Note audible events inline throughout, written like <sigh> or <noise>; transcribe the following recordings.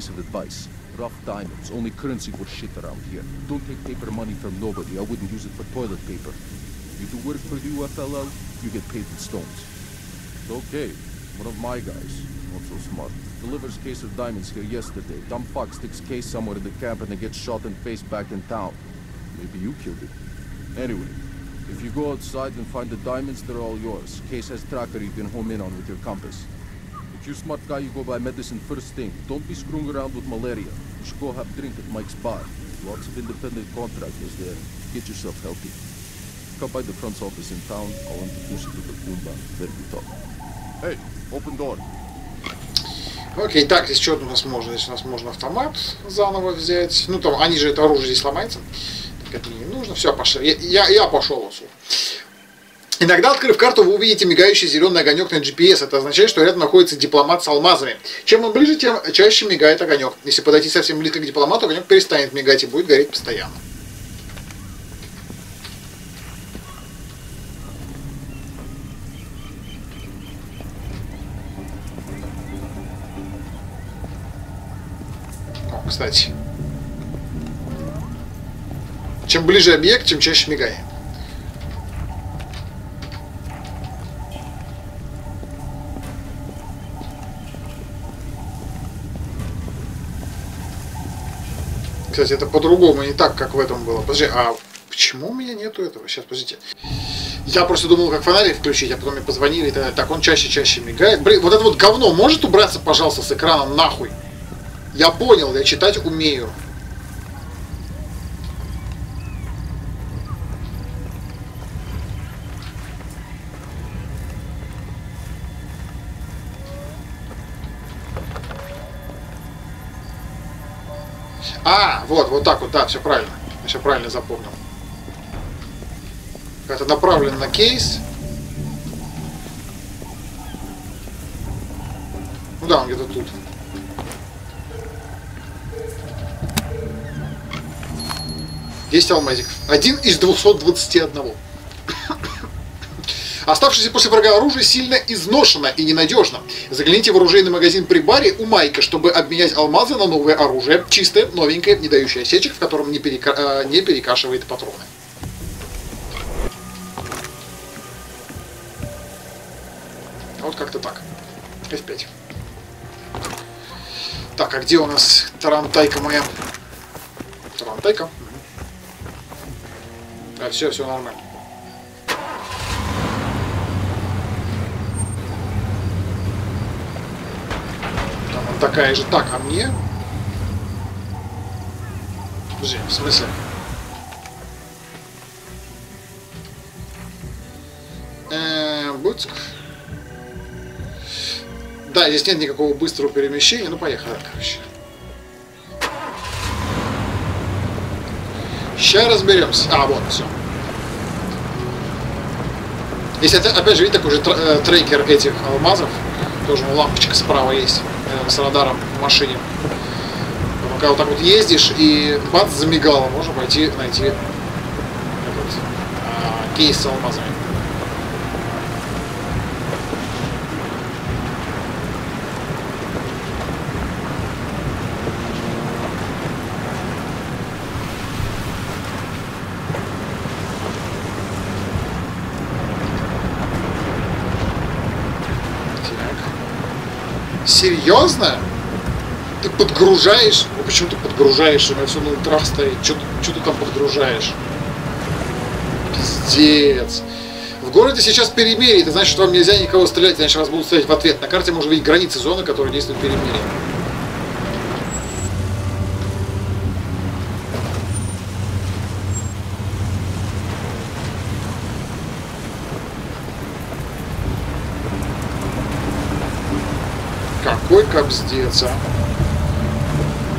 piece of advice. Rough diamonds, only currency worth shit around here. Don't take paper money from nobody. I wouldn't use it for toilet paper. You do work for the UFLL, you get paid in stones. Okay, one of my guys, not so smart, delivers case of diamonds here yesterday. Dumb fuck sticks case somewhere in the camp and then gets shot and face back in town. Maybe you killed it. Anyway, if you go outside and find the diamonds, they're all yours. Case has tracker you can home in on with your compass. A smart guy, you go buy medicine first thing. Don't be screwing around with malaria. You should go have drink at Mike's bar. Lots of independent contractors there. Get yourself healthy. Come by the front office in town. I'll introduce you to the Kumba. There we talk. Hey, open door. Окей, так, здесь что у нас можно? Здесь у нас можно автомат заново взять. Ну, там, они же, это оружие здесь ломается. Так это не нужно. Все, пошел. Я, я, я пошел отсюда. Иногда, открыв карту, вы увидите мигающий зеленый огонек на GPS. Это означает, что рядом находится дипломат с алмазами. Чем он ближе, тем чаще мигает огонек. Если подойти совсем близко к дипломату, огонек перестанет мигать и будет гореть постоянно. Кстати. Чем ближе объект, тем чаще мигает. Кстати, это по-другому, не так, как в этом было. Подожди, а почему у меня нету этого? Сейчас, подождите. Я просто думал, как фонарик включить, а потом мне позвонили и так. Так, он чаще-чаще мигает. Блин, вот это вот говно может убраться, пожалуйста, с экрана нахуй? Я понял, я читать умею. А, вот, вот так вот, да, все правильно. Я все правильно запомнил. Это направлено на кейс. Ну да, он где-то тут. Десять алмазиков. Один из 221. Оставшееся после врага оружие сильно изношено и ненадежно. Загляните в оружейный магазин при баре у Майка, чтобы обменять алмазы на новое оружие. Чистое, новенькое, не дающее осечек, в котором не, перека... э, не перекашивает патроны. Вот как-то так. F5. Так, а где у нас тарантайка моя? Тарантайка. А, все, все нормально. Такая же. Так, а мне? Подожди, в смысле? Эээ, Буцк. Да, здесь нет никакого быстрого перемещения. Ну, поехали, короче. Сейчас разберемся. А, вот, все. Если это, опять же, видите, такой же тр- трекер этих алмазов, тоже лампочка справа есть, э, с радаром в машине. Пока вот так вот ездишь и бац, замигало, можно пойти найти этот, а, кейс с алмазами. Так. Серьезно? Ты подгружаешь? Ну почему ты подгружаешь? У меня все на ультрах стоит. Что ты там подгружаешь? Пиздец. В городе сейчас перемирие, это значит, что вам нельзя никого стрелять, иначе вас будут стрелять в ответ. На карте можно видеть границы зоны, которые действуют перемирие. Какой кобздец, а.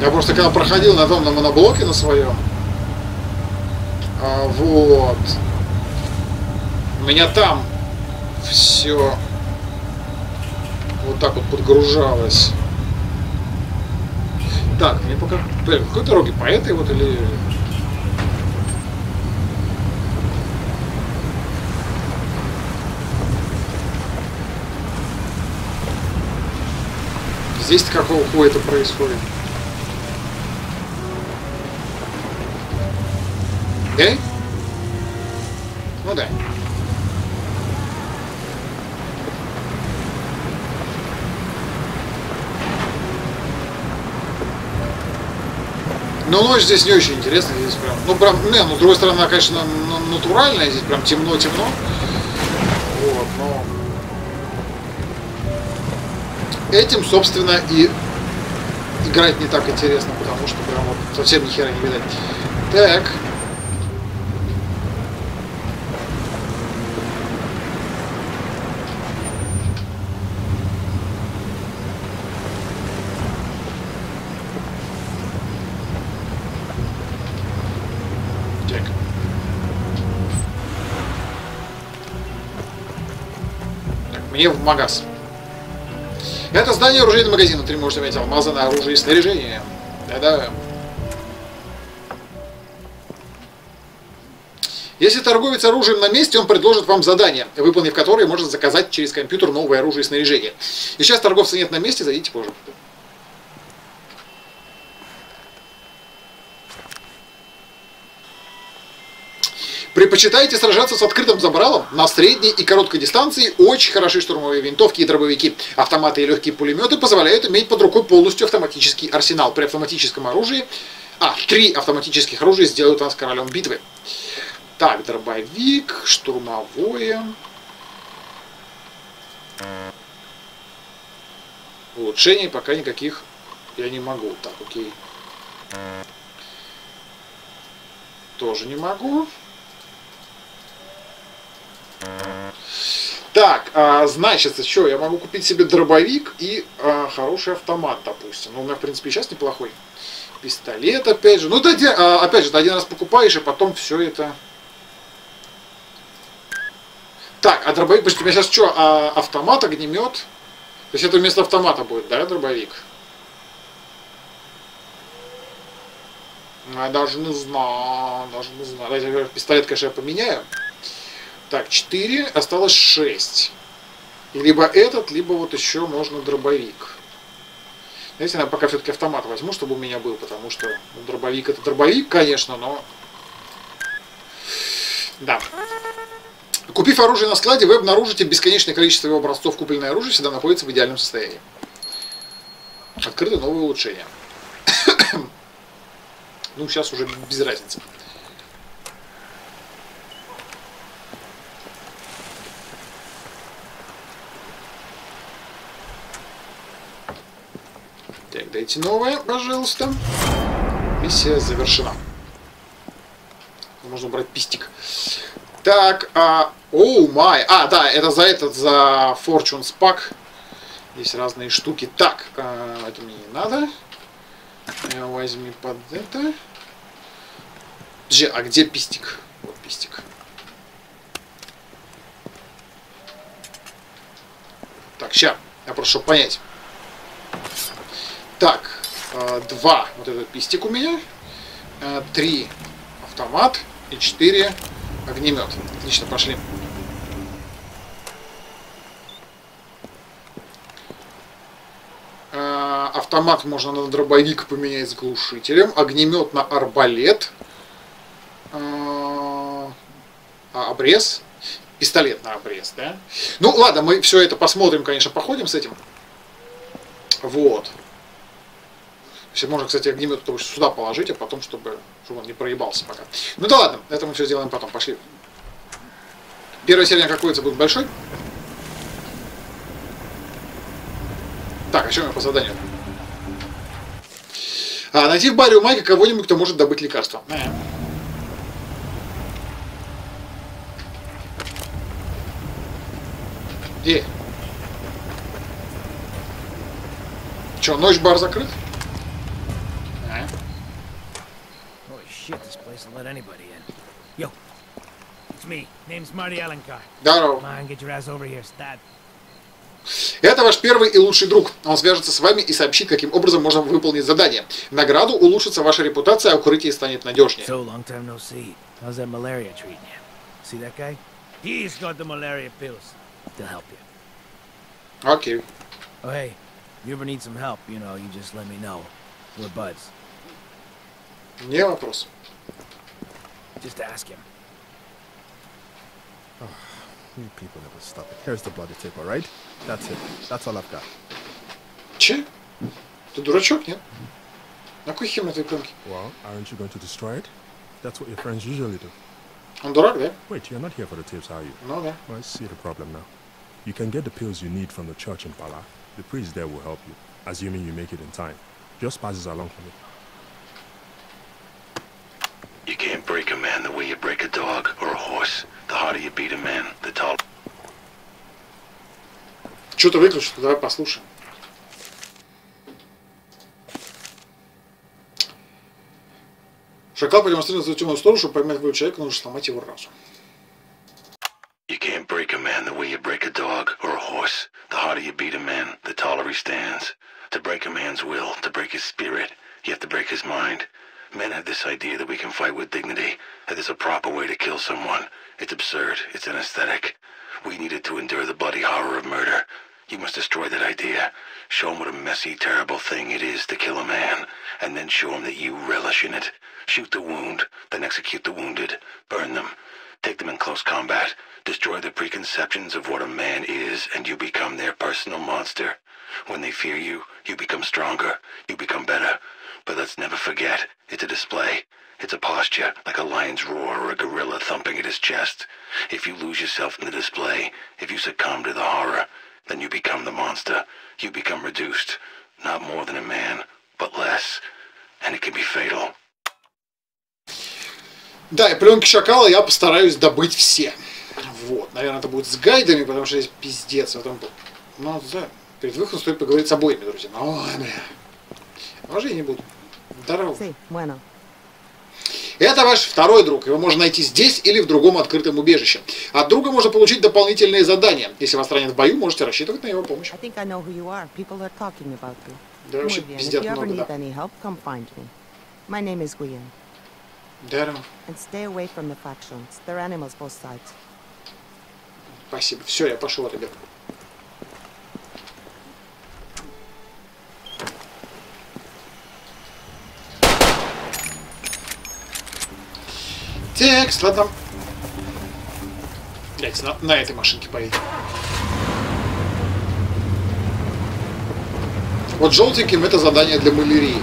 Я просто когда проходил на том, на моноблоке на своем, а, вот, у меня там все вот так вот подгружалось. Так, мне пока... Блин, какой дороги? По этой вот или... Здесь-то какого хуя это происходит? Окей? Ну да. Но ночь здесь не очень интересная, здесь прям, ну прям, не, ну с другой стороны, конечно, на- натуральная, здесь прям темно-темно. Этим, собственно, и играть не так интересно, потому что прям вот совсем ни хера не видать. Так. Мне в магаз. Это здание оружейного магазина. Внутри можете иметь алмазы на оружие и снаряжение. Да-да. Если торговец оружием на месте, он предложит вам задание, выполнив которое можно заказать через компьютер новое оружие и снаряжение. И сейчас торговца нет на месте, зайдите позже. Предпочитаете сражаться с открытым забралом? На средней и короткой дистанции очень хороши штурмовые винтовки и дробовики. Автоматы и легкие пулеметы позволяют иметь под рукой полностью автоматический арсенал. При автоматическом оружии... А, три автоматических оружия сделают вас королем битвы. Так, дробовик, штурмовое. Улучшений пока никаких я не могу. Так, окей. Тоже не могу. Так, а, значит, что, я могу купить себе дробовик и а, хороший автомат, допустим. Ну, у меня, в принципе, сейчас неплохой. Пистолет, опять же. Ну, один- а, опять же, ты один раз покупаешь, и потом все это... Так, а дробовик, подожди, у меня сейчас что, а, автомат, огнемет? То есть это вместо автомата будет, да, дробовик? А, даже не знаю, даже не знаю. Давайте, пистолет, конечно, я поменяю. Так, 4, осталось 6. И либо этот, либо вот еще можно дробовик. Знаете, я пока все-таки автомат возьму, чтобы у меня был, потому что ну, дробовик это дробовик, конечно, но... Да. Купив оружие на складе, вы обнаружите бесконечное количество его образцов. Купленное оружие всегда находится в идеальном состоянии. Открыты новые улучшения. <coughs> ну, сейчас уже без разницы. Так, дайте новое, пожалуйста. Миссия завершена. Можно убрать пистик. Так, а... Оу май. А, да, это за этот, за Fortune's Pack. Здесь разные штуки. Так, а, это мне не надо. Э, Возьми под это. Подожди, а где пистик? Вот пистик. Так, ща. Я прошу понять. Так, э, два вот этот пистик у меня, э, три автомат и четыре огнемет. Отлично, пошли. Э, Автомат можно на дробовик поменять с глушителем, огнемет на арбалет, а, обрез, пистолет на обрез, да? Ну ладно, мы все это посмотрим, конечно, походим с этим. Вот. Если можно, кстати, огнемет тоже сюда положить, а потом, чтобы, чтобы он не проебался пока. Ну да ладно, это мы все сделаем потом. Пошли. Первая серия какой будет большой. Так, а что у меня по заданию? А, найти в баре у Майка кого-нибудь, кто может добыть лекарства. Э. Где? Че, ночь бар закрыт? А? Holy shit, this place will let anybody in. Yo, it's me. Name's Marty Alencar. Здорово. Come on, get your ass over here, stat. Это ваш первый и лучший друг. Он свяжется с вами и сообщит, каким образом можно выполнить задание. В награду улучшится ваша репутация, а укрытие станет надежнее. So, long time no see. How's that malaria treating you? See that guy? He's got the malaria pills. They'll help you. Окей. Oh, hey, You ever need some help, you know, you just let me know. We're buds. Не вопрос. Just ask him. You people never stop it. Here's the bloody tip, alright? That's it. That's all I've got. Че? Ты дурачок, нет? На кой хим на этой пленке? Well, aren't you going to destroy it? That's what your friends usually do. Он дурак, да? Wait, you're not here for the tips, are you? Ну да. Well, I see the problem now. You can get the pills you need from the church in Pala. The priest there will help you, assuming you make it in time. Just pass this along for me. man the way you break a dog or a horse. The harder you beat a man, the taller. Что-то выключил, давай послушаем. Шакал продемонстрировал темную сторону, чтобы поймать твоего человека, нужно сломать его разум. You can't break a man the way you break a dog or a horse. The harder you beat a man, the taller he stands. To break a man's will, to break his spirit, you have to break his mind. Men have this idea that we can fight with dignity, that there's a proper way to kill someone. It's absurd. It's an aesthetic. We needed to endure the bloody horror of murder. You must destroy that idea. Show him what a messy, terrible thing it is to kill a man, and then show him that you relish in it. Shoot the wound, then execute the wounded. Burn them. Take them in close combat. Destroy the preconceptions of what a man is, and you become their personal monster. When they fear you, you become stronger. You become better. But let's never forget, it's a display. It's a posture, like a lion's roar or a gorilla thumping at his chest. If you lose yourself in the display, if you succumb to the horror, then you become the monster. You become reduced. Not more than a man, but less. And it can be fatal. Да, и пленки шакала я постараюсь добыть все. Вот, наверное, это будет с гайдами, потому что здесь пиздец в этом был. Ну, да, перед выходом стоит поговорить с обоими, друзья. Ой, бля. Может, я не буду. Здорово. Sí, bueno. Это ваш второй друг. Его можно найти здесь или в другом открытом убежище. От друга можно получить дополнительные задания. Если вас ранят в бою, можете рассчитывать на его помощь. I. Да, Muy вообще пиздят много, да. help, come find me. My name is Guian. Здорово. And stay away from the factions. They're animals both sides. Спасибо. Все, я пошел, ребят. Так, ладно. Блять, на, на этой машинке поедем. Вот желтеньким это задание для малярии.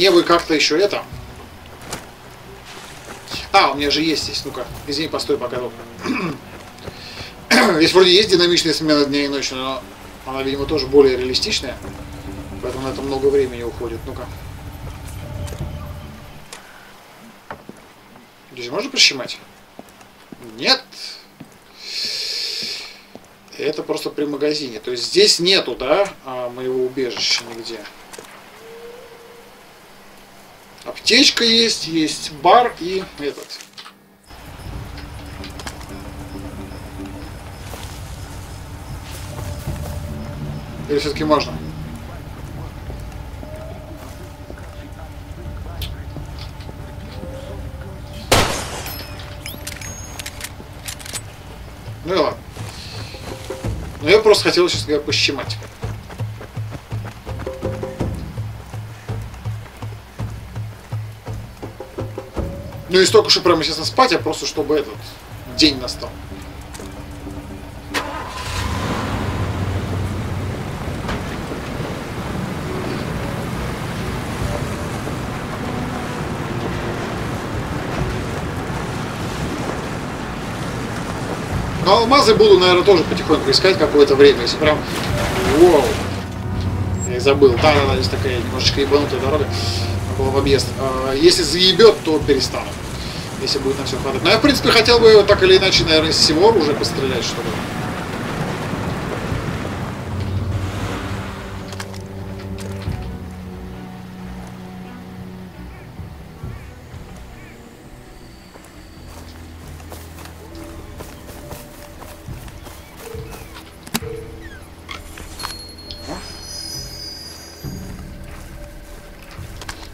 Мне вы как-то еще это... А, у меня же есть здесь. Ну-ка, извини, постой пока. <clears throat> Здесь вроде есть динамичная смена дня и ночи, но она, видимо, тоже более реалистичная. Поэтому на это много времени уходит. Ну-ка. Здесь можно прищемать? Нет. Это просто при магазине. То есть здесь нету, да, а, моего убежища нигде. Аптечка есть, есть бар и этот. Или все-таки можно? Ну и ладно. Но я просто хотел, честно говоря, пощемать. Ну и столько, что прямо сейчас спать, а просто чтобы этот день настал. Но алмазы буду, наверное, тоже потихоньку искать какое-то время. Если прям... Воу. Я их забыл. Да-да-да, здесь такая немножечко ебанутая дорога. Была в объезд. А, Если заебет, то перестану если будет на все хватать. Но я, в принципе, хотел бы его так или иначе, наверное, из всего оружия пострелять, чтобы...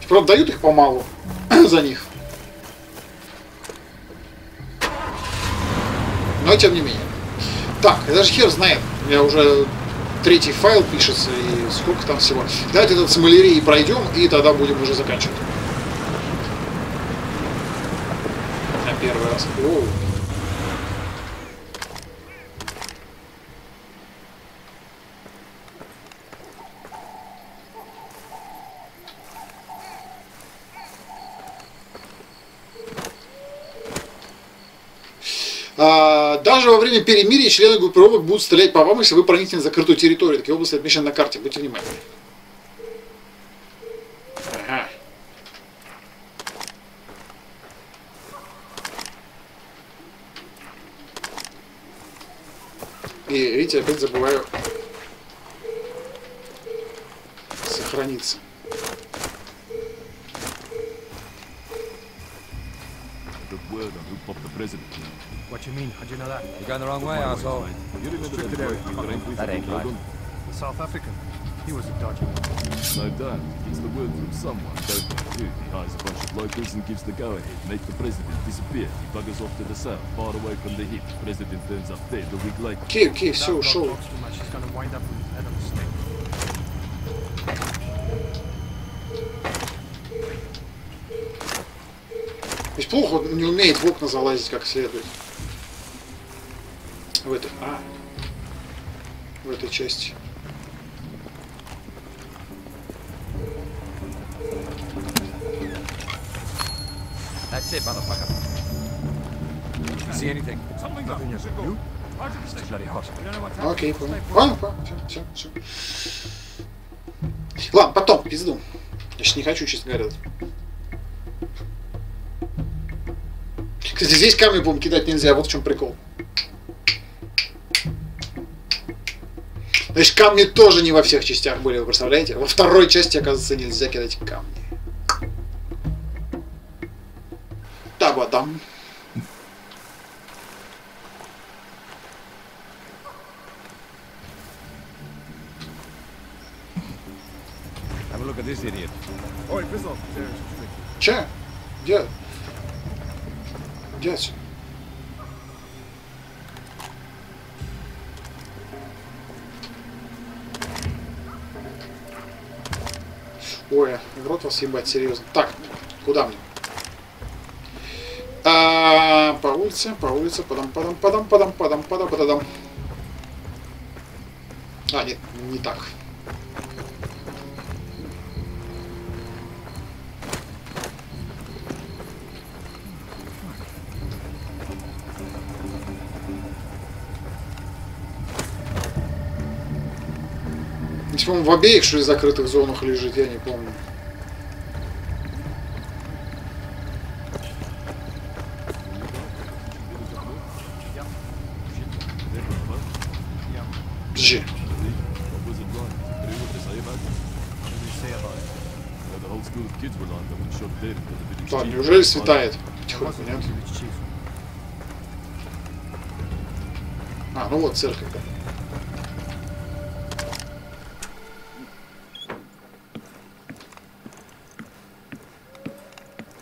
Правда, дают их помалу <clears throat> за них. Но тем не менее. Так, это же хер знает. Меня уже третий файл пишется, и сколько там всего. Давайте этот с малярией пройдем, и тогда будем уже заканчивать. На первый раз. Оу. А, даже во время перемирия члены группировок будут стрелять по вам, если вы проникнете на закрытую территорию. Такие области отмечены на карте. Будьте внимательны. Ага. И видите, опять забываю сохраниться. The word on who popped the president. What you mean? How'd you know that? You're going the wrong way, asshole. You remember that boy we drank with That at ain't the right. Logan? The South African. He was a dodgy one. No doubt. He gets the word from someone, don't he? Dude, he hires a bunch of locals and gives the go-ahead. Make the president disappear. He buggers off to the south, far away from the hit. President turns up dead a week later. Окей, окей, все, That dog ушел. talks too much. He's gonna wind up with his head on a stick. Ведь плохо он не умеет в окна залазить как следует. В этой... А. В этой части. That's it, motherfucker. See anything? Nothing? It's bloody hot. Окей, понял. Понял, понял. Все, все, Ладно, потом, пизду. Я сейчас не хочу, честно говоря. Кстати, здесь камни, по кидать нельзя. Вот в чем прикол. Значит, камни тоже не во всех частях были, вы представляете? Во второй части, оказывается, нельзя кидать камни. Табадам. Ебать, серьезно. Так, куда мне? А, по улице, по улице, подам, подам, подам, подам, подам, подам, подам. А, нет, не так. Здесь, по-моему, в обеих, что ли, закрытых зонах лежит, я не помню. Так, chief- неужели светает? It Тихонько, wasn't нет? the village chief. А, ну вот церковь. да.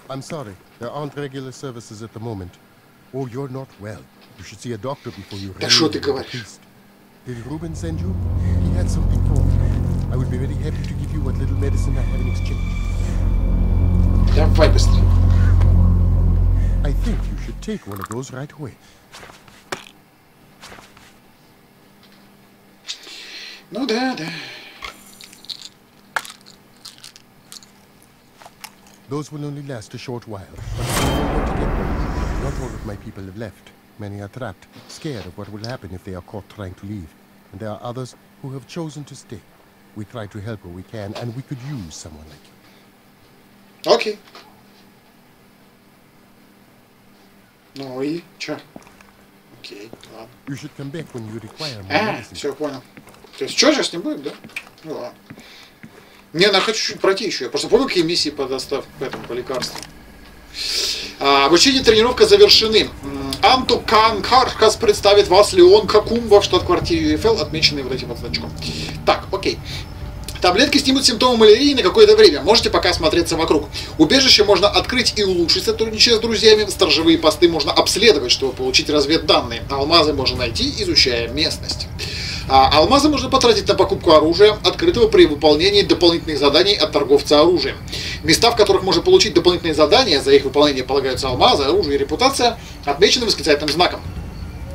I'm sorry, there aren't regular services at the moment. Oh, you're not well. You should see a doctor before you. Да что rally ты with the говоришь? priest. Did Ruben send you? He had something for me. I would be very happy to give you what little medicine I have in exchange. Damn Vipestry. I think you should take one of those right away. No, Dad. Those will only last a short while. Not all of my people have left. Many are trapped, scared of what will happen if they are caught trying to leave. And there are others who have chosen to stay. We try to help where we can, and we could use someone like you. Окей. Ну и чё? Окей, ладно. You should come back when you require more А, medicine. все, понял. То есть что сейчас не будет, да? Ну ладно. Не, ну, я хочу чуть пройти еще. Я просто помню, какие миссии по доставке по этому, по лекарству. А, обучение и тренировка завершены. Анту Канкаркас представит вас Леон Какумба в штат-квартире UFL, отмеченный вот этим вот значком. Так, окей. Таблетки снимут симптомы малярии на какое-то время. Можете пока осмотреться вокруг. Убежище можно открыть и улучшить, сотрудничая с друзьями. Сторожевые посты можно обследовать, чтобы получить разведданные. Алмазы можно найти, изучая местность. А алмазы можно потратить на покупку оружия, открытого при выполнении дополнительных заданий от торговца оружием. Места, в которых можно получить дополнительные задания, за их выполнение полагаются алмазы, оружие и репутация, отмечены восклицательным знаком.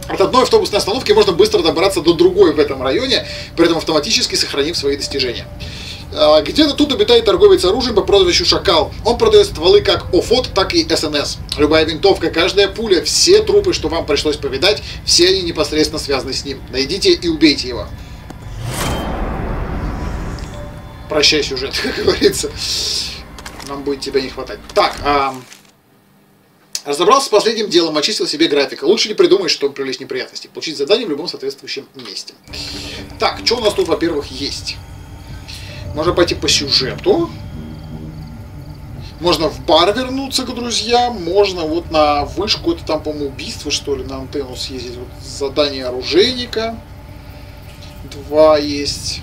От одной автобусной остановки можно быстро добраться до другой в этом районе, при этом автоматически сохранив свои достижения. А, Где-то тут обитает торговец оружием по прозвищу Шакал. Он продает стволы как ОФОТ, так и СНС. Любая винтовка, каждая пуля, все трупы, что вам пришлось повидать, все они непосредственно связаны с ним. Найдите и убейте его. Прощай сюжет, <laughs> как говорится. Нам будет тебя не хватать. Так, ам, Разобрался с последним делом, очистил себе графика. Лучше не придумать, чтобы привлечь неприятности. Получить задание в любом соответствующем месте. Так, что у нас тут, во-первых, есть? Можно пойти по сюжету. Можно в бар вернуться к друзьям. Можно вот на вышку, это там, по-моему, убийство, что ли, на антенну съездить. Вот задание оружейника. Два есть.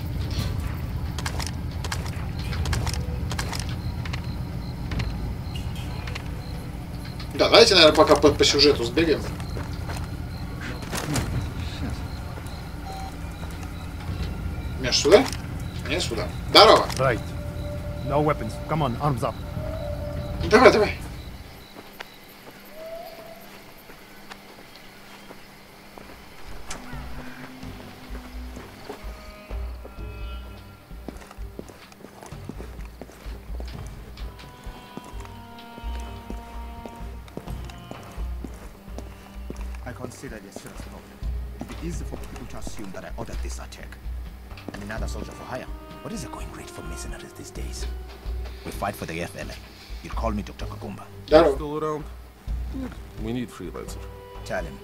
Да, давайте, наверное, пока по, по сюжету сбегаем. Меня сюда? Мне сюда. Здорово. Right. No weapons. Come on, arms up. Давай, давай. I consider this first note. It is for people to assume that I ordered this attack. Another soldier for hire. What is the going rate for mercenaries these days? We fight for the FLA. You call me Dr. Kakumba. They're still around. Hmm. We need freelancer. Tell him.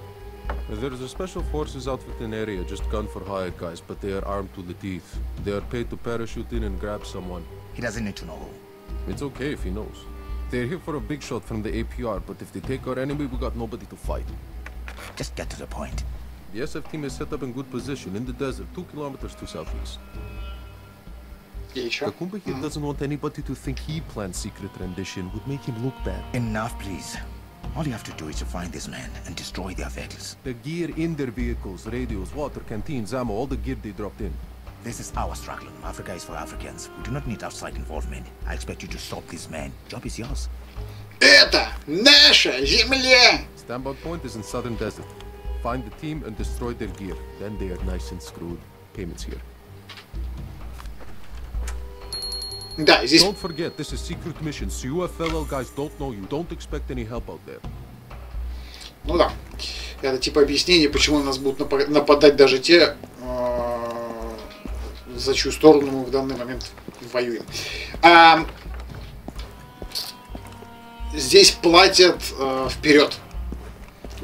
There's a special forces outfit in area, just gun for hire guys, but they are armed to the teeth. They are paid to parachute in and grab someone. He doesn't need to know who. It's okay if he knows. They're here for a big shot from the APR, but if they take our enemy, we got nobody to fight. Just get to the point. The SF team is set up in good position in the desert, two kilometers to southeast. И чё? Kakumba here doesn't want anybody to think he planned secret rendition, would make him look bad. Enough, please. All you have to do is to find this man and destroy their vehicles. The gear in their vehicles, radios, water, canteens, ammo, all the gear they dropped in. This is our struggle. Africa is for Africans. We do not need outside involvement. I expect you to stop this man. Job is yours. Это наша земля! Standby point is in southern desert. Find the team and destroy their gear. Then they are nice and screwed. Payments here. Да, здесь Don't forget, this is secret mission, so you FLL guys don't know you. Don't expect any help out there. Ну да. Это типа объяснение, почему на нас будут напа- нападать даже те, э, за чью сторону мы в данный момент воюем. А, здесь платят э, вперед.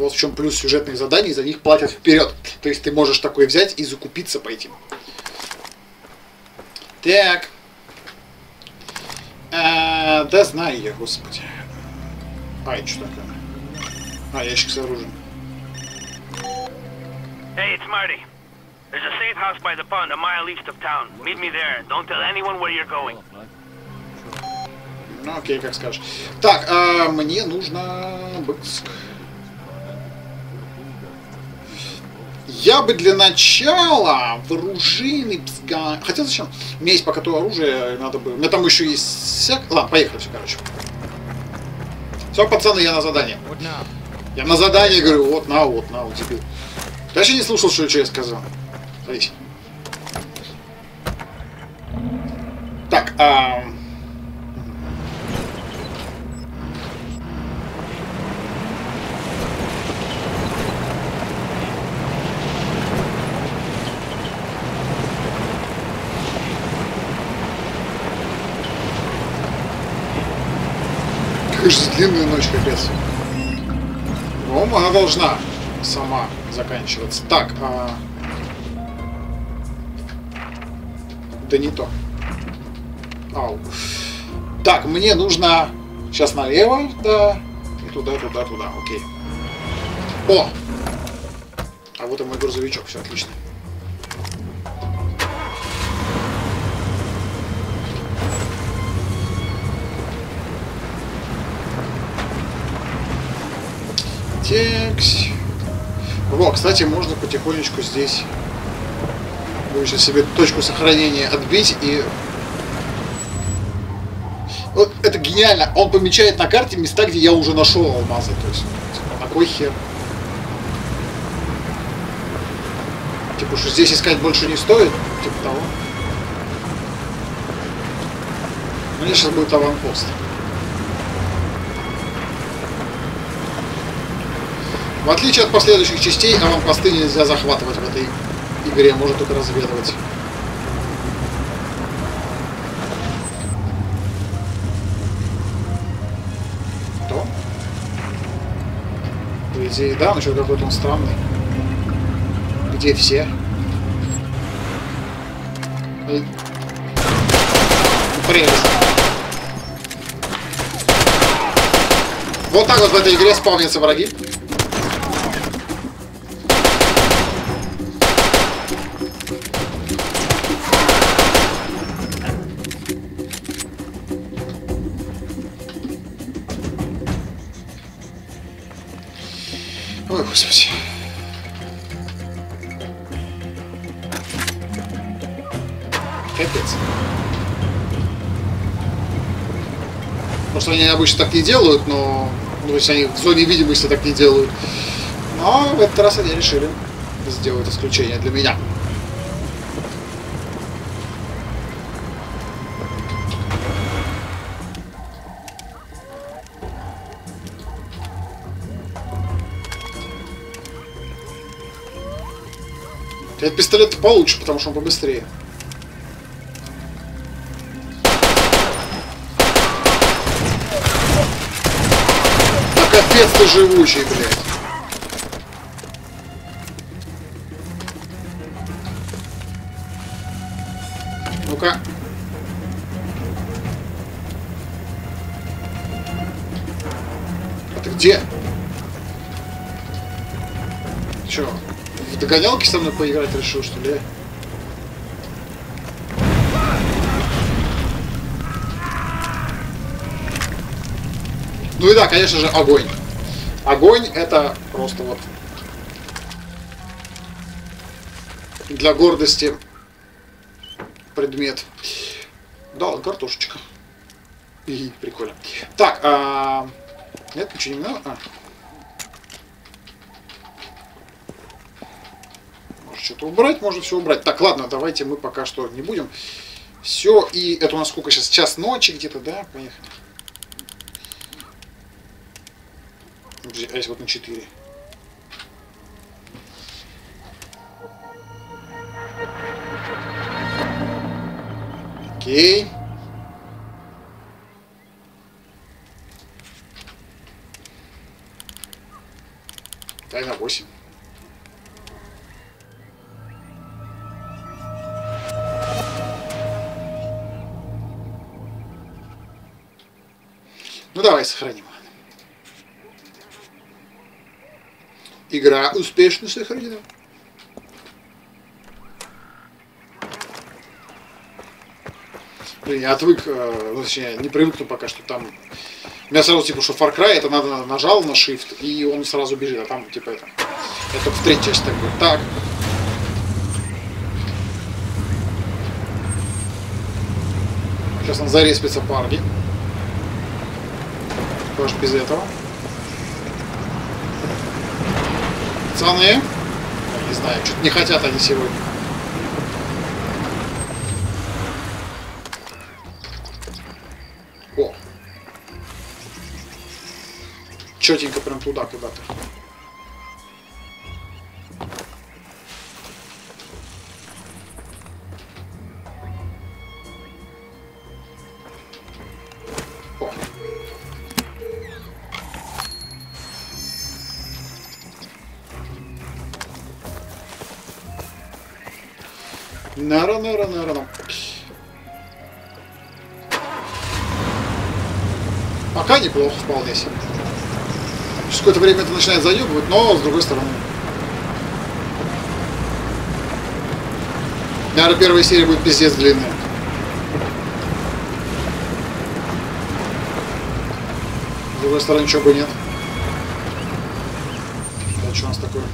Вот в чем плюс сюжетных заданий, за них платят вперед. То есть ты можешь такой взять и закупиться пойти. Так. А, да знаю я, господи. А, это что такое? А, ящик с оружием. Hey, it's Marty. There's a safe house by the pond a mile east of town. Meet me there. Don't tell anyone where you're going. Ну, окей, как скажешь. Так, а мне нужно... быкск. Я бы для начала вооруженный псга... Хотя зачем? У меня есть пока то оружие, надо бы... У меня там еще есть всяк... Ладно, поехали все, короче. Все, пацаны, я на задание. Я на задание говорю, вот на, вот на, вот дебил. Вообще не слушал, что, что я сказал? Садись. Так, а... Какая же длинная ночь, капец. По-моему, она должна сама заканчиваться. Так, а... Да не то. Ау. Так, мне нужно сейчас налево, да, и туда, туда, туда, окей. О! А вот и мой грузовичок, все отлично. Текс. Во, кстати, можно потихонечку здесь лучше себе точку сохранения отбить и... Вот это гениально. Он помечает на карте места, где я уже нашел алмазы. То есть, типа, на кой хер? Типа, что здесь искать больше не стоит? Типа того. У сейчас будет аванпост. В отличие от последующих частей, аванпосты нельзя захватывать в этой игре, можно только разведывать. Кто? По да, но что какой-то он странный. Где все? Прелесть. Вот так вот в этой игре спавнятся враги. Господи. Капец. Просто они обычно так не делают, но... Ну, то есть они в зоне видимости так не делают. Но в этот раз они решили сделать исключение для меня. Этот пистолет получше, потому что он побыстрее. Да капец ты живучий, блядь. Догонялки со мной поиграть решил, что ли? Ну и да, конечно же, огонь. Огонь это просто вот для гордости предмет. Да, картошечка. И прикольно. Так, а... нет, ничего не надо. А. что-то убрать, можно все убрать. Так, ладно, давайте мы пока что не будем. Все, и это у нас сколько сейчас? Час ночи где-то, да? Поехали. А если вот на 4? Окей. Дай на 8. Ну давай сохраним. Игра успешно сохранена. Блин, я отвык, э, ну, точнее, не привыкну пока что там. У меня сразу типа, что Far Cry, это надо нажал на Shift, и он сразу бежит, а там типа это. Это в третьей части так будет. Так. Сейчас он зареспится парни. Тоже без этого. Пацаны. Не знаю, что-то не хотят они сегодня. О. Четенько прям туда куда-то. Нара, нара, нара, нара. Пока неплохо вполне себе. Через какое-то время это начинает заебывать, но с другой стороны. Наверное, первая серия будет пиздец длинная. С другой стороны, ничего бы нет. Так, что у нас такое?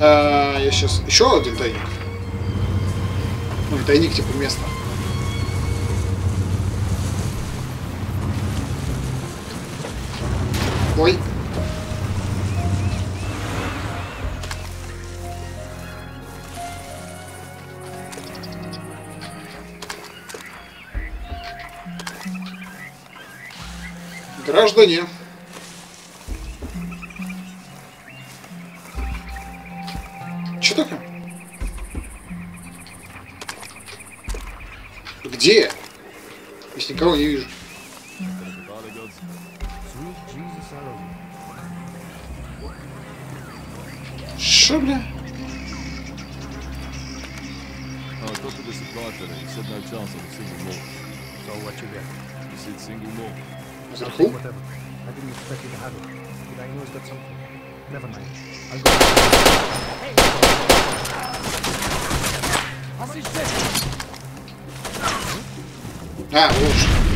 А, я сейчас... Еще один тайник. Тайник типа место. Ой. Граждане. А, вот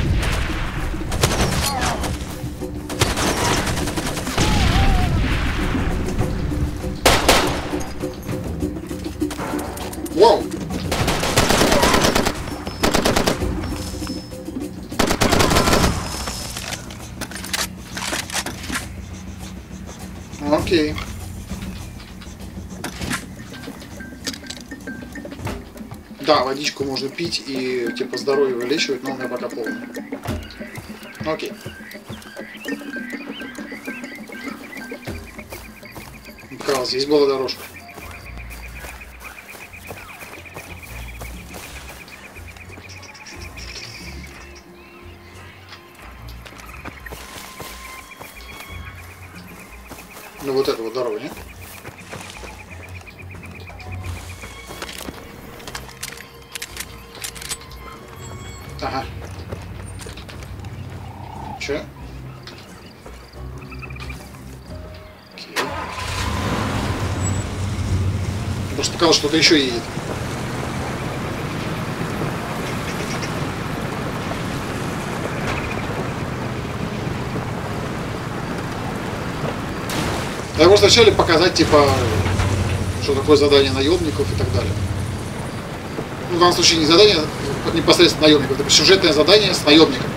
водичку можно пить и типа здоровье вылечивать, но у меня пока полный. Окей. Показалось, здесь была дорожка. Что-то еще едет. Я может вначале показать, типа, что такое задание наемников и так далее. Ну, в данном случае не задание вот непосредственно наемников, это сюжетное задание с наемником.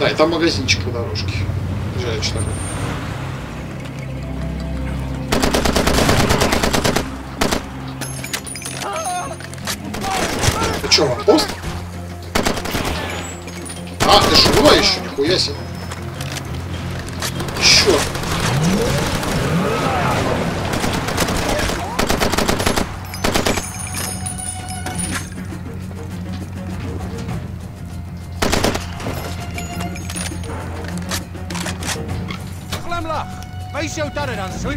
Да, и там магазинчик по дорожке. Жаль, что такое. Пост? А, ты живой еще, нихуя себе. Черт. Glimlach! Wees jou daar dan, so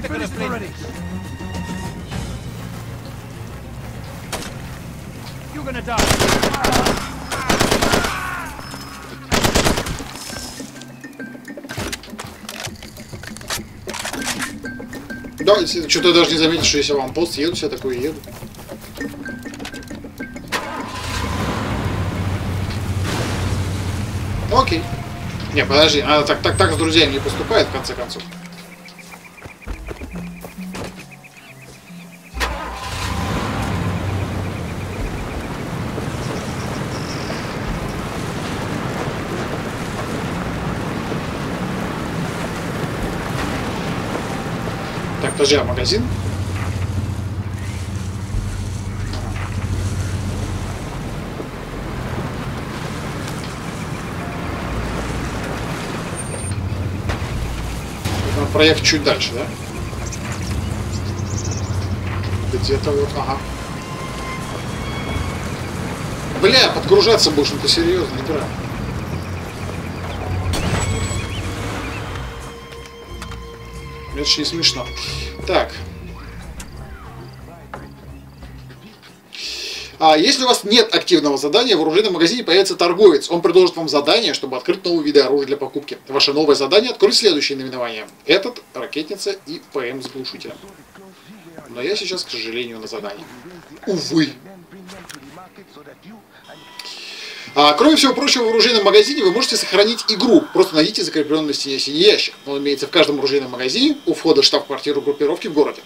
You're gonna die. Да, что-то даже не заметил, что если вам пост еду, все такое еду. Окей. Не, подожди, а так, так, так с друзьями не поступает, в конце концов. Так, подожди, а магазин? Надо проехать чуть дальше, да? Где-то вот, ага. Бля, подгружаться будешь, ну ты серьезно, игра. Это ж не смешно. Так. А если у вас нет активного задания, в оружейном магазине появится торговец. Он предложит вам задание, чтобы открыть новые виды оружия для покупки. Ваше новое задание откроет следующие наименования. Этот, ракетница и ПМ с глушителем. Но я сейчас, к сожалению, на задании. Увы. А, кроме всего прочего, в оружейном магазине вы можете сохранить игру. Просто найдите закрепленный на синий ящик. Он имеется в каждом оружейном магазине, у входа штаб-квартиру группировки в городе.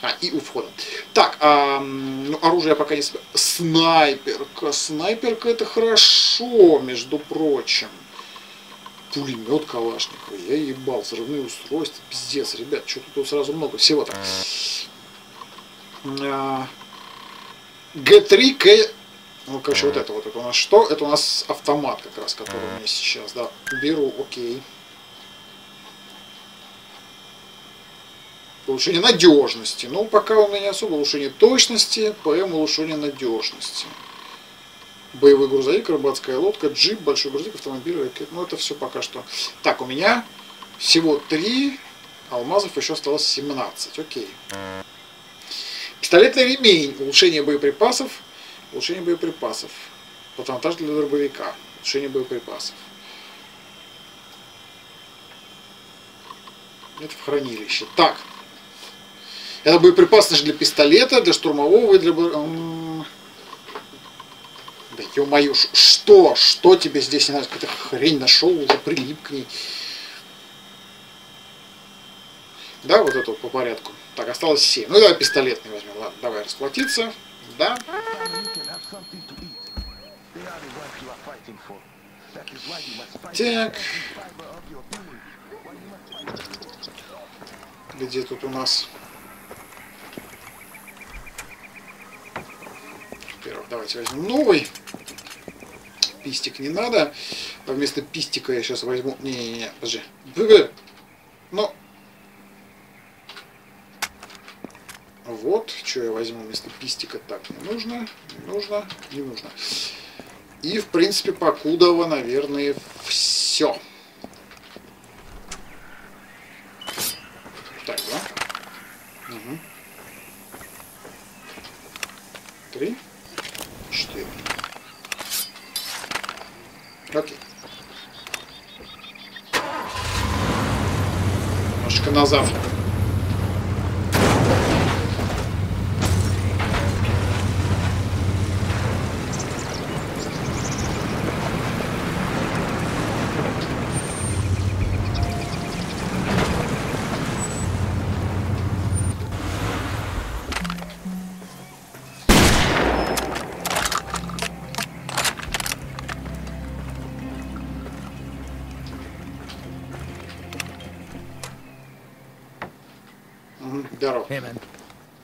А, и у входа. Так, а, ну, оружие пока не... Снайперка. Снайперка это хорошо, между прочим. Пулемет Калашникова. Я ебал. Взрывные устройства. Пиздец, ребят. Что тут сразу много всего-то. А, Г3, К... Ну, короче, вот это вот. Это у нас что? Это у нас автомат как раз, который у меня сейчас. Да, беру, окей. Улучшение надежности. Ну, пока у меня не особо улучшение точности, ПМ улучшение надежности. Боевой грузовик, рыбацкая лодка, джип, большой грузовик, автомобиль, ракет. Ну, это все пока что. Так, у меня всего 3 алмазов, еще осталось 17. Окей. Пистолетный ремень, улучшение боеприпасов, улучшение боеприпасов. Патронтаж для дробовика, улучшение боеприпасов. Это в хранилище. Так. Это боеприпасы же для пистолета, для штурмового и для... Да ё-моё, что? Что тебе здесь не надо? Какая-то хрень нашел, уже прилип к ней. Да, вот вот по порядку. Так, осталось 7. Ну, давай пистолетный возьмем. Ладно, давай расплатиться. Да. Так. Где тут у нас? Во-первых, давайте возьмем новый. Пистик не надо. А вместо пистика я сейчас возьму... Не-не-не, подожди. Б-б. Ну. Вот, что я возьму вместо пистика. Так, не нужно, не нужно, не нужно. И, в принципе, покудово, наверное, все. Так, да? Угу. Три. Четыре. Окей. Немножко назад. Мгм, Здорово. Hey, man.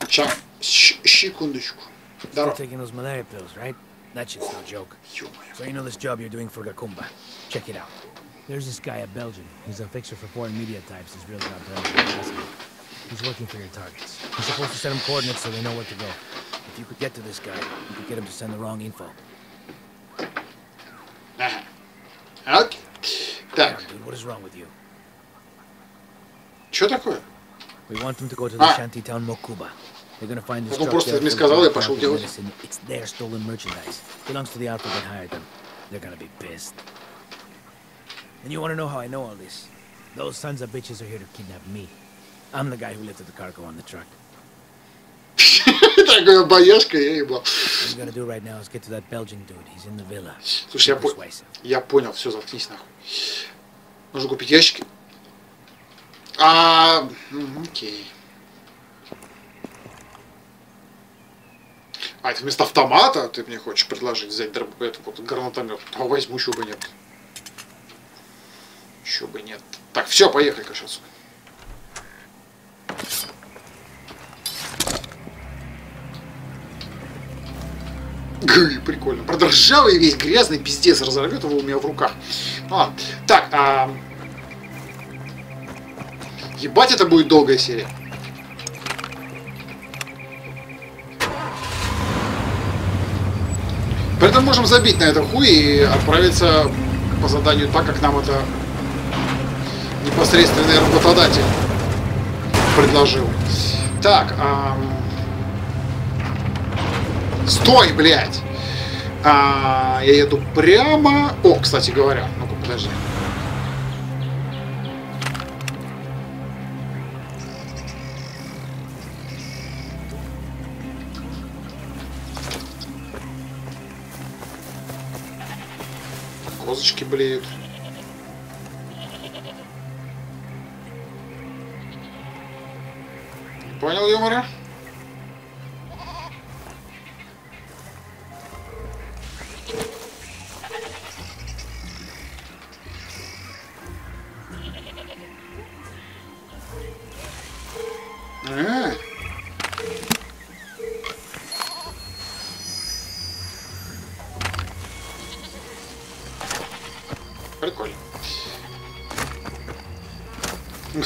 Ща, щ- секундочку. You're Здорово. taking those malaria pills, right? That shit's no joke. So you know this job you're doing for Gakumba. Check it out. There's this guy, a Belgian. He's a fixer for foreign media types. His real job Belgian. He's working for your targets. You're supposed to send him coordinates so they know where to go. If you could get to this guy, you could get him to send the wrong info. Ага. Окей. Так, Dude, what is wrong with you? что такое? We want them to go to the Ah. shanty town Mokuba. They're gonna find this Ну, truck просто there мне full of сказал, я black пошел market делать. medicine. It's their stolen merchandise. Belongs to the outfit that hired them. They're gonna be pissed. And you wanna know how I know all this? Those sons of bitches are here to kidnap me. I'm the guy who lifted the cargo on the truck. <laughs> Такая бояшка, я ебал. What you gotta do right now is get to that Belgian dude. He's in the villa. Слушай, я, Be по- persuasive. я понял, все, заткнись нахуй. Нужно купить ящики. А, окей. А, это вместо автомата ты мне хочешь предложить взять дроб- это вот гранатомет? А возьму, еще бы нет. Еще бы нет. Так, все, поехали, конечно. Гы, прикольно. Правда, ржавый весь грязный пиздец разорвет его у меня в руках. Ну ладно. Так, а... Ебать, это будет долгая серия. Поэтому можем забить на это хуй и отправиться по заданию так, как нам это непосредственный работодатель предложил. Так, ам, Стой, блядь! А, я еду прямо... О, кстати говоря, ну-ка, подожди. Розочки блеют. Понял юмора?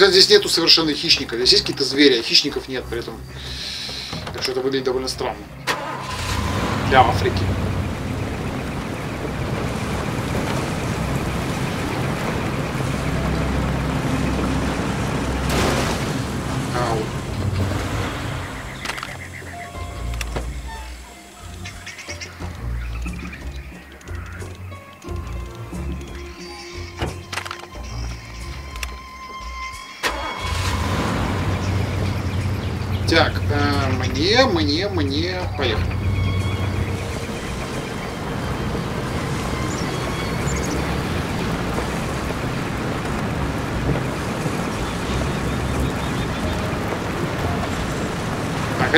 Кстати, здесь нету совершенно хищников. Здесь есть какие-то звери, а хищников нет при этом. Так что это выглядит довольно странно. Для Африки.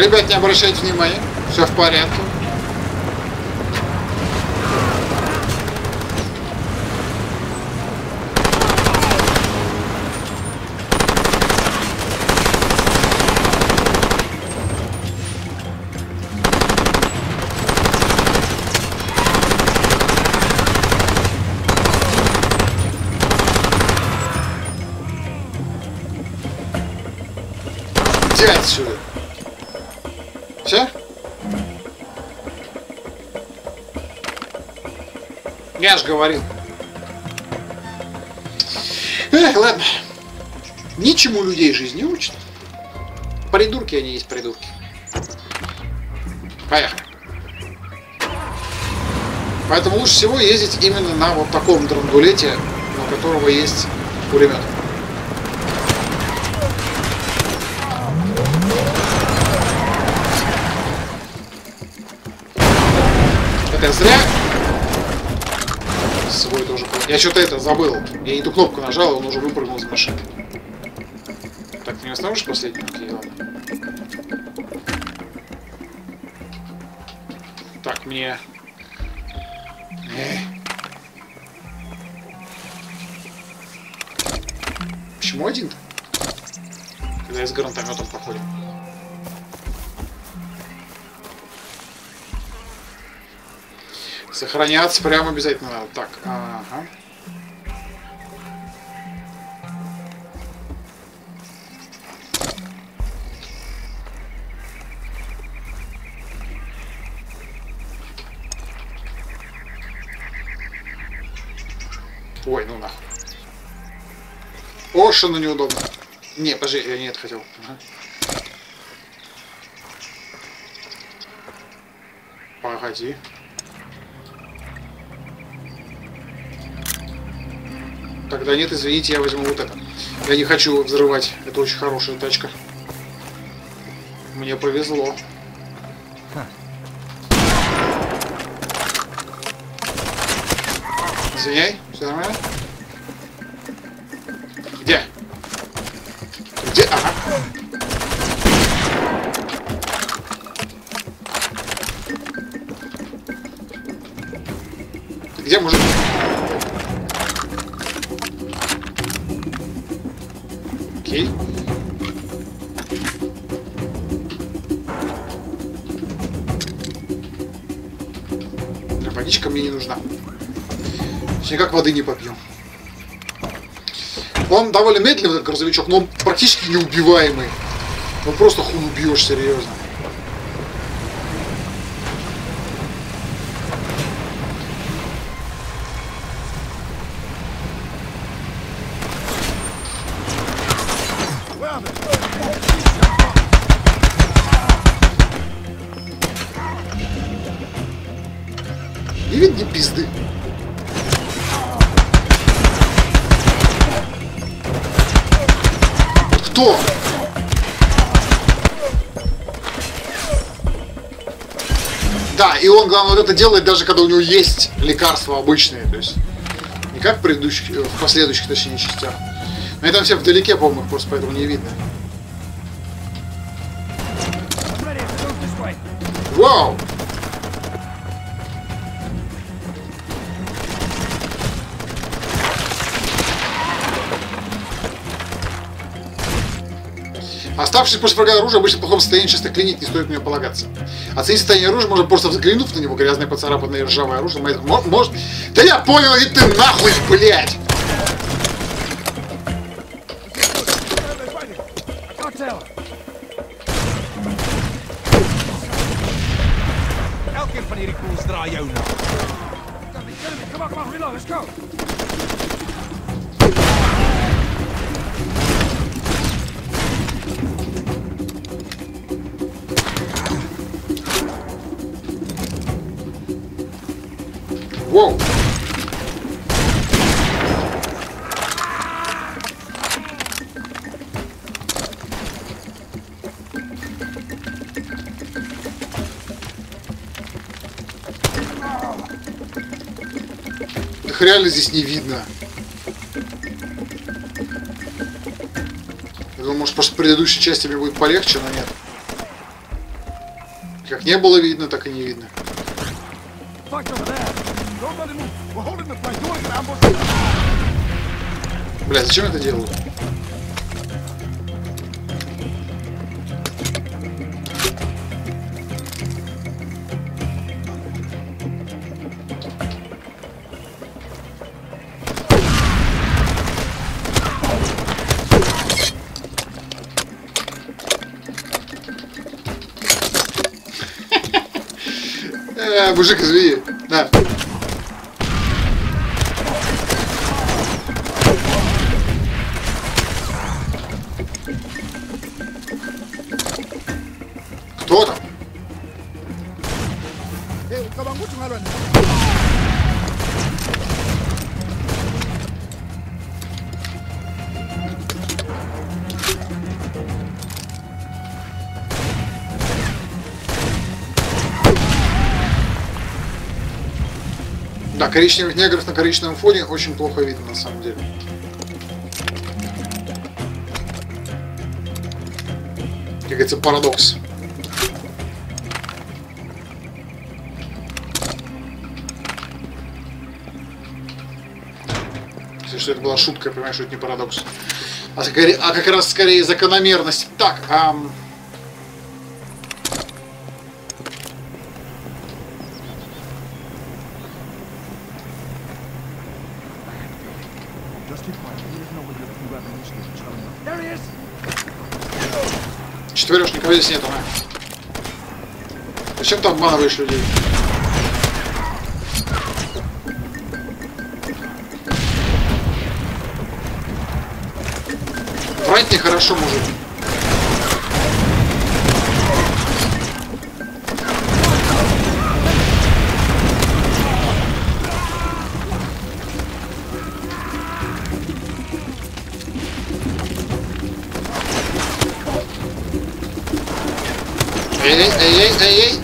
Ребят, не обращайте внимания, все в порядке. Отсюда. Все? Я ж говорил. Эх, ладно. Ничему людей жизнь не учат. Придурки они есть придурки. Поехали. Поэтому лучше всего ездить именно на вот таком драндулете, у которого есть пулемет. Я что-то это забыл. Я не ту кнопку нажал, он уже выпрыгнул из машины. Так, ты не остановишь последний? Окей, ладно. Так, мне... Почему один-то? Когда я с гранатометом походим. Сохраняться прямо обязательно надо. Так, ага. О, что ну неудобно. Не, подожди, я не это хотел. Погоди. Тогда нет, извините, я возьму вот это. Я не хочу взрывать. Это очень хорошая тачка. Мне повезло. Извиняй, все нормально? Где мужик? Окей. Водичка мне не нужна. Никак воды не попью. Он довольно медленный, этот грузовичок, но он практически неубиваемый. Он просто хуй убьешь, серьезно. Делает даже когда у него есть лекарства обычные. То есть Не как в предыдущих, э, в последующих, точнее, частях. Но они там все вдалеке, по-моему, просто поэтому не видно. Вау! Оставшись после врага оружия обычно в плохом состоянии часто клинить, не стоит на нее полагаться. Оценить состояние оружия можно просто взглянув на него, грязное поцарапанное ржавое оружие. Мо- Может... Да я понял, иди ты нахуй, блядь! Их реально здесь не видно. Я думал, может, просто в предыдущей части мне будет полегче, но нет. Как не было видно, так и не видно. Fight over there. Nobody мужик, извини. На. Коричневых негров на коричневом фоне очень плохо видно на самом деле. Как говорится, парадокс. Если что это была шутка, я понимаю, что это не парадокс. А, скорее- а как раз скорее закономерность. Так, ам, четверешников здесь нету, на. Зачем ты обманываешь людей? Врать нехорошо, мужик. ey, ey, ey, ey.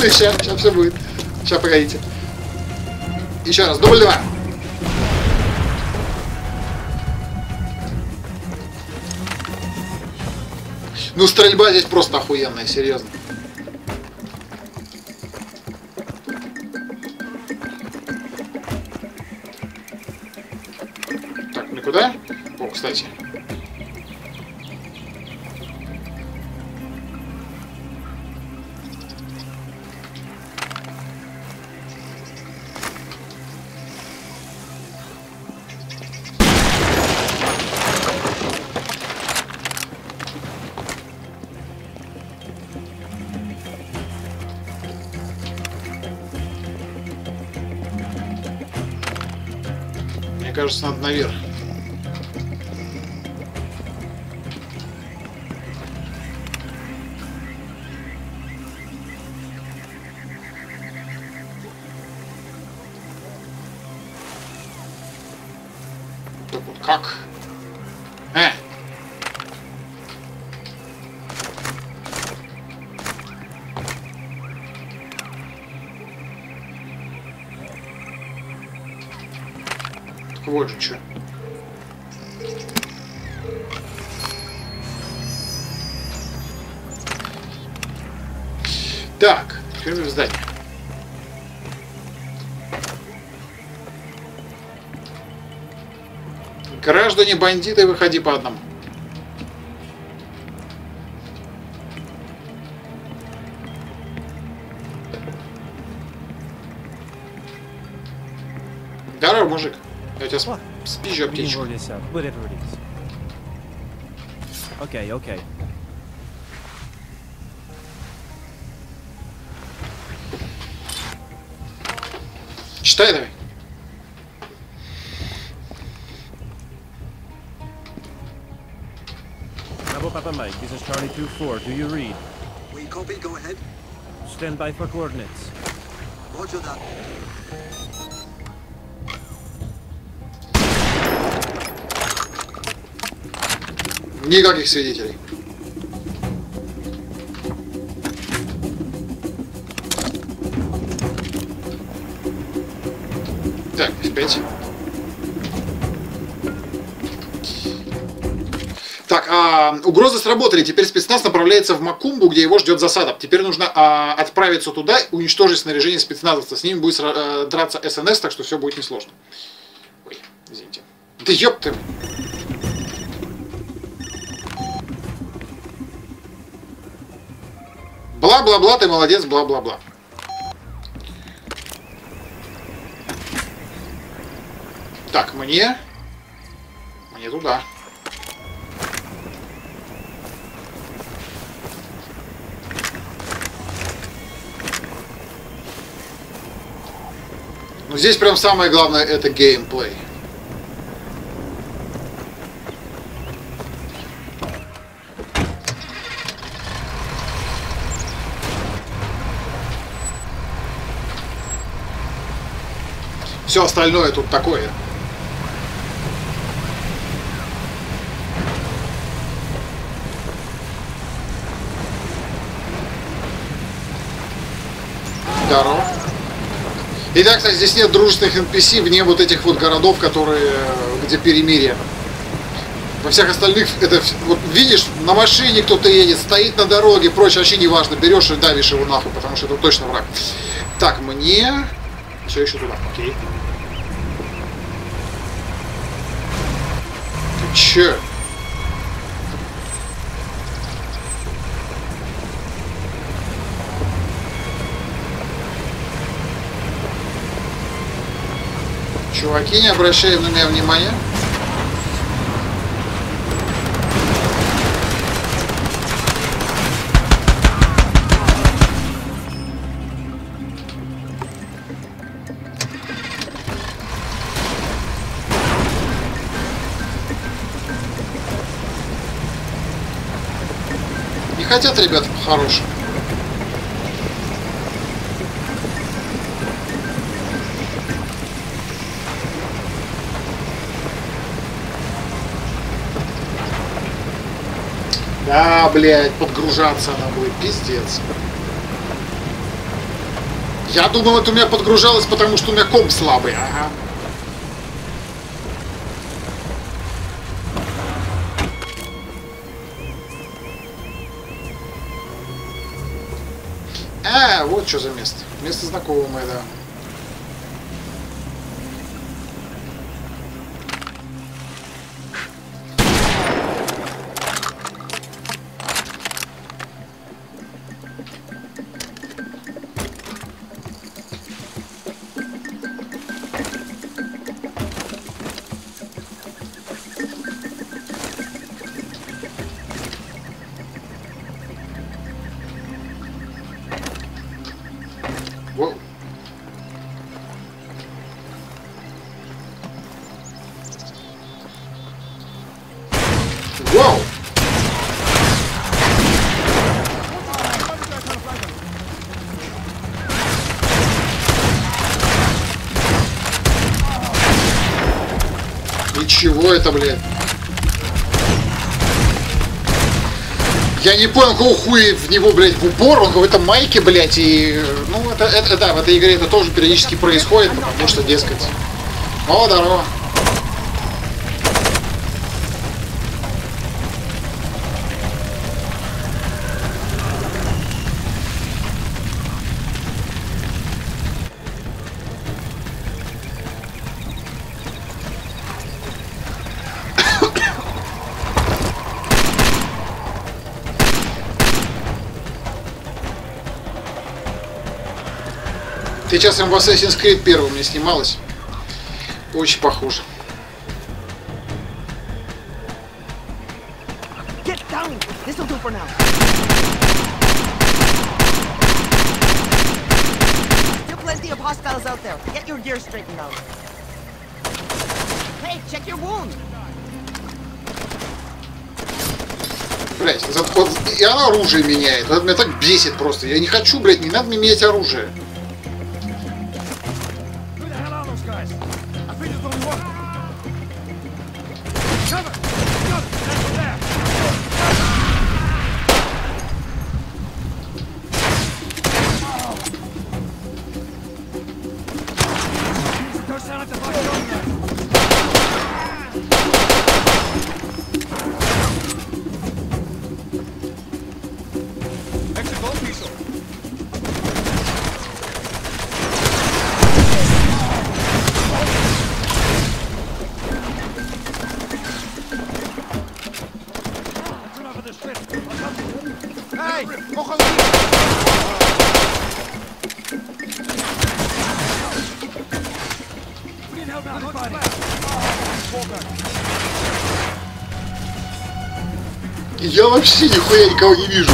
<laughs> сейчас, сейчас все будет. Сейчас, погодите. Еще раз, дубль два. Ну, стрельба здесь просто охуенная, серьезно. Так, никуда? О, кстати. Кажется, надо наверх. Так вот как? Э! Вот что. Так, в здание. Граждане бандиты, выходи по одному. just what? speed your pitch. This up, whatever it is. Okay, okay. Stay there. Bravo Papa Mike, this is Charlie 2-4. Do you read? We copy, go ahead. Stand by for coordinates. Roger that. Никаких свидетелей. Так, F5. Так, а, угрозы сработали. Теперь спецназ направляется в Макумбу, где его ждет засада. Теперь нужно а, отправиться туда уничтожить снаряжение спецназовца. С ними будет э, драться СНС, так что все будет несложно. Бла-бла-бла, ты молодец, бла-бла-бла. Так, мне... Мне туда. Ну, здесь прям самое главное это геймплей. Все остальное тут такое. Здорово. И да, кстати, здесь нет дружественных NPC вне вот этих вот городов, которые, где перемирие. Во всех остальных, это, вот видишь, на машине кто-то едет, стоит на дороге, прочее, вообще не важно, берешь и давишь его нахуй, потому что это точно враг. Так, мне... Все еще туда, окей. Че? Чуваки, не обращаем на меня внимания. Хотят ребята по-хорошему. Да, блядь, подгружаться она будет, пиздец. Я думал, это у меня подгружалось, потому что у меня комп слабый, ага. Что за место. Место знакомое, да. Это, блядь? Я не понял, какого хуя в него, блядь, в упор, он в какой-то майке, блядь, и... Ну, это, это, да, в этой игре это тоже периодически происходит, потому что, дескать... О, здорово. Сейчас в Assassin's Creed первым не снималась. Очень похоже. Блять, вот, и она оружие меняет. Вот меня так бесит просто. Я не хочу, блядь, не надо мне менять оружие. Вообще нихуя никого не вижу.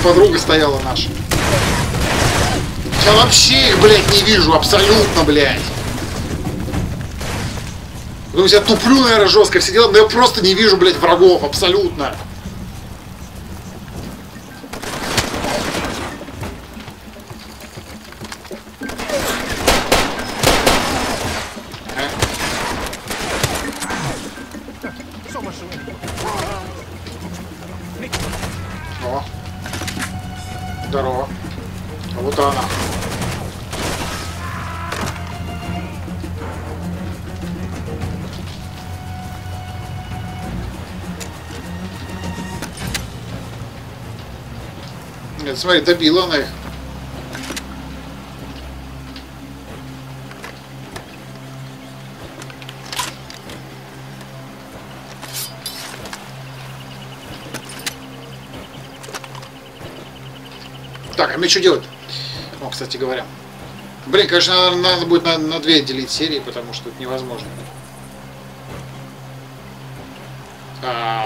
Подруга стояла наша. Я вообще их, блядь, не вижу. Абсолютно, блядь. Ну, я туплю, наверное, жестко все дела, но я просто не вижу, блядь, врагов. Абсолютно. Смотри, добила она их. Так, а мне что делать? О, кстати говоря. Блин, конечно, надо, будет на, на две делить серии, потому что это невозможно. А,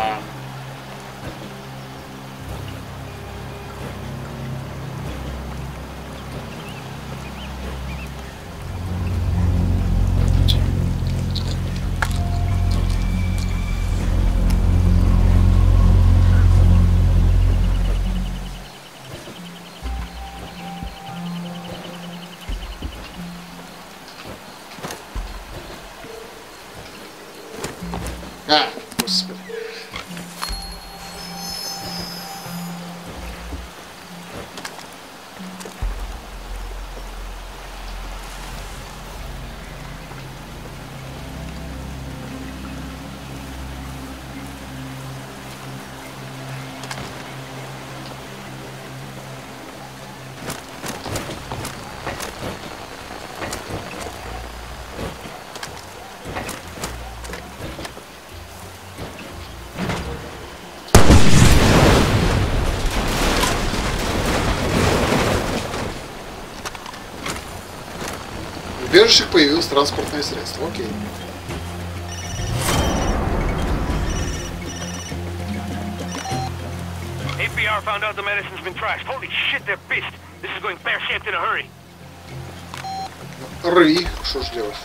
убежищах появилось транспортное средство. Окей. APR found out the medicine's been trashed. Holy shit, they're pissed. This is going pear-shaped in a hurry. Рви, что ж делать?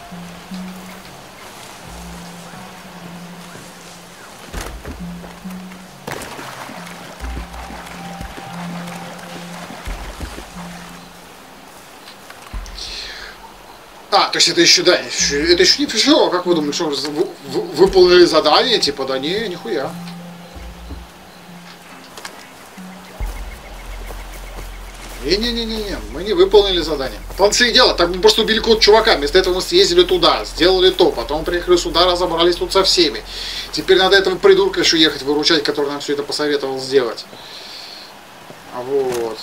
Есть это еще, да, это еще не все. А Как вы думаете, что вы вы- выполнили задание? Типа, да не, нихуя. Не-не-не-не, мы не выполнили задание. Числе и дело, так мы просто убили кот чувака, вместо этого мы съездили туда, сделали то, потом приехали сюда, разобрались тут со всеми. Теперь надо этого придурка еще ехать выручать, который нам все это посоветовал сделать. А Вот.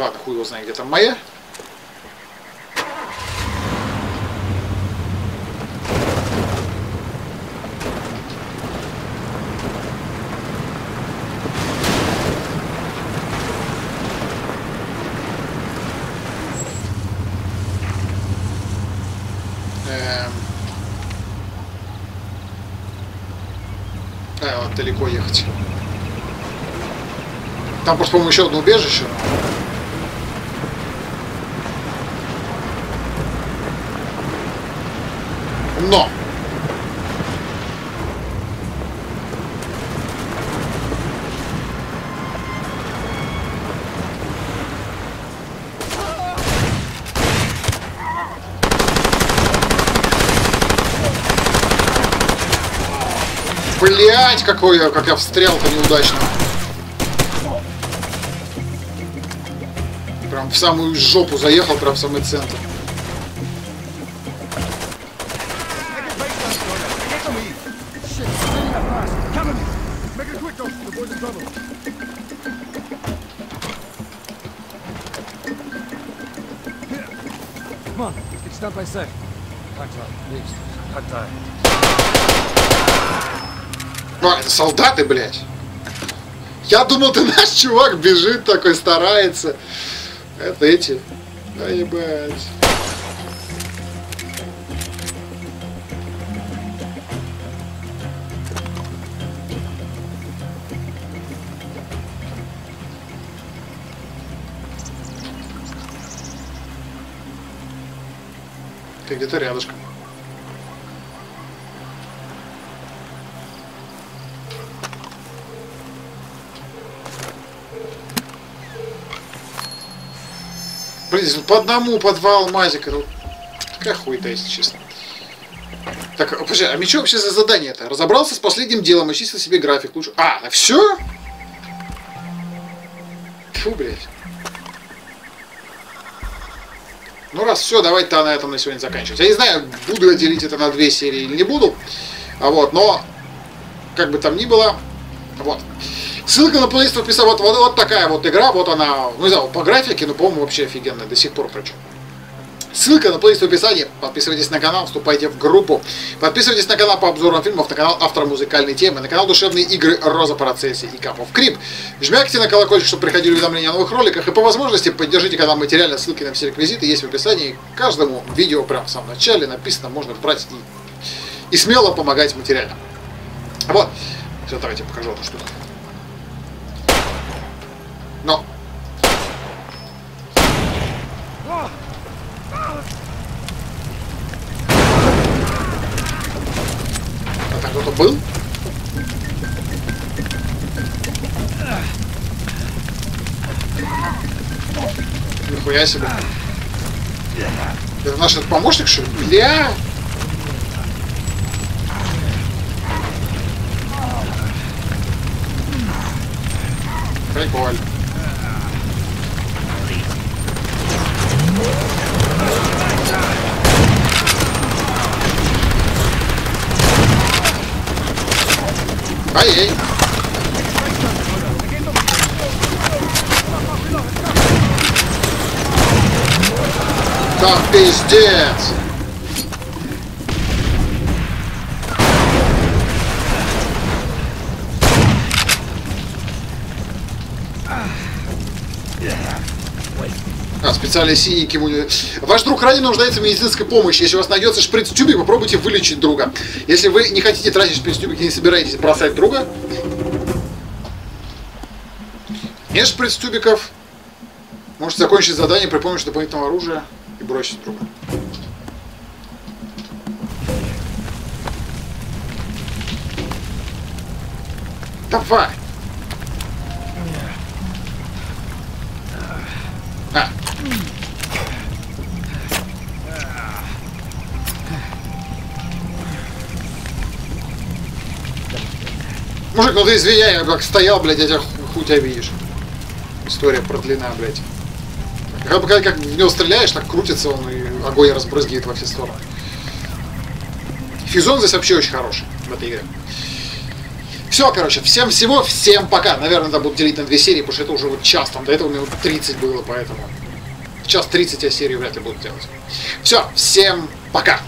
Ладно, хуй его знает, где там моя. Эм. Далеко ехать. Там просто, по-моему, еще одно убежище. Но! Блять, какой я, как я встрял-то неудачно. Прям в самую жопу заехал, прям в самый центр. Hard time. А, это солдаты, блядь. Я думал, ты <laughs> наш чувак бежит такой, старается. Это эти. Да ебать. Ты где-то рядышком. Здесь по одному подвал мазика. Ну, какая хуйта, если честно. Так, подожди, а что вообще за задание это? Разобрался с последним делом, очистил себе график. Лучше. А, все? Фу, блядь. Ну раз все, давайте-то на этом на сегодня заканчивать. Я не знаю, буду я делить это на две серии или не буду. А вот, но как бы там ни было, вот. Ссылка на плейлист описании. Вот, вот, вот такая вот игра, вот она, ну не знаю, по графике, но, по-моему, вообще офигенная до сих пор причем. Ссылка на плейлист в описании. Подписывайтесь на канал, вступайте в группу. Подписывайтесь на канал по обзорам фильмов, на канал автора музыкальной темы, на канал душевные игры Роза Процессии и Капов Крип. Жмякайте на колокольчик, чтобы приходили уведомления о новых роликах. И по возможности поддержите канал материально. Ссылки на все реквизиты есть в описании. Каждому видео прямо в самом начале написано, можно брать и, и смело помогать материально. Вот. Все, давайте покажу эту штуку. Но. А там кто-то был? Нихуя себе. Это наш помощник, что ли? Бля! Прикольно. Ай-яй. Да пиздец! Специальной синенький. уни- Ваш друг ранен нуждается в медицинской помощи. Если у вас найдется шприц-тюбик, попробуйте вылечить друга. Если вы не хотите тратить шприц-тюбик и не собираетесь бросать друга, нет шприц-тюбиков, можете закончить задание при помощи дополнительного оружия и бросить друга. Давай! Мужик, ну ты извиняй, я как стоял, блядь, я тебя ху- хуй тебя видишь. История продлена, блядь. Как, как, как в него стреляешь, так крутится он и огонь разбрызгивает во все стороны. Физон здесь вообще очень хороший в этой игре. Все, короче, всем всего, всем пока. Наверное, надо будет делить на две серии, потому что это уже вот час, там до этого минут 30 было, поэтому час 30 я серию вряд ли буду делать. Все, всем пока.